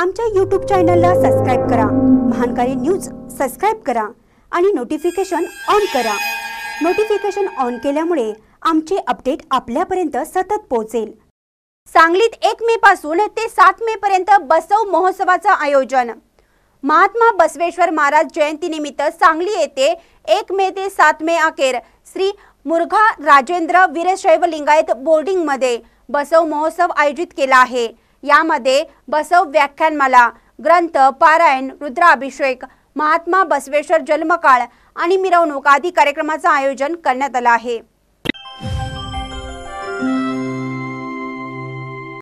आमच्या यूट्यूब चॅनलला सबस्क्राईब करा. महानकारी न्यूज सबस्क्राईब करा आणि नोटिफिकेशन ऑन करा. नोटिफिकेशन ऑन केल्यामुळे आमचे अपडेट आपल्यापर्यंत सतत पोहोचेल. सांगलीत एक मे पासून ते सात मे पर्यंत बसव महोत्सवाचं आयोजन. महात्मा बसवेश्वर महाराज जयंतीनिमित्त सांगली येथे एक मे ते सात मे अखेर श्री मुरघा राजेंद्र वीरशैव लिंगायत बोर्डिंगमध्ये बसव महोत्सव आयोजित केला आहे. यामध्ये बसव व्याख्यानमाला ग्रंथ पारायण रुद्राभिषेक महात्मा बसवेश्वर जन्मकाळ आणि मिरवणूक आदी कार्यक्रमाचं आयोजन करण्यात आलं आहे.